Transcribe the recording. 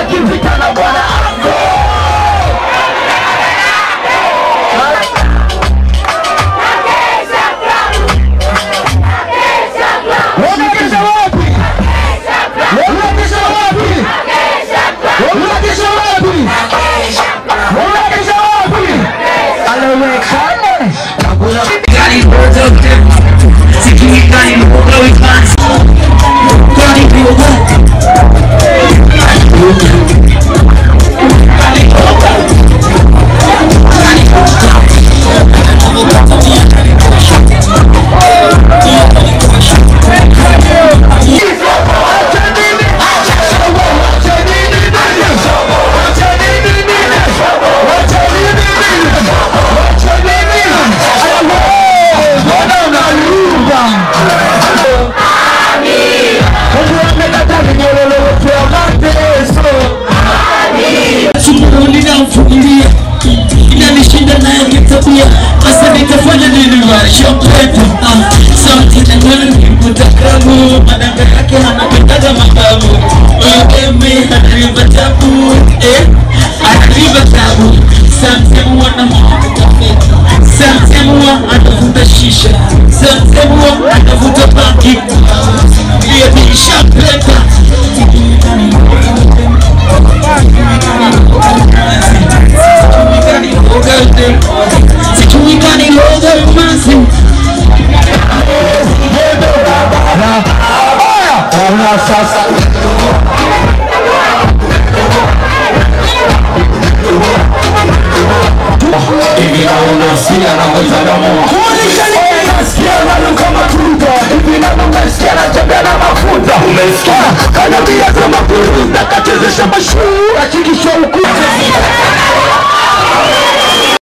akifika na bwana ako Vamos lá, deixa Tumbo linamfungulia inanishinda nayo kitabia sasa nitafanya nini washo pepo Ah, sauti na ngani mutakamu madanga yake anapendaga mababu. Mimi analiva tabu. Eh analiva tabu. Samsemu wana samsemu wa anavuta shisha. Samsemu anavuta bangi hiyo ni Umesikia? Kanabia ukuta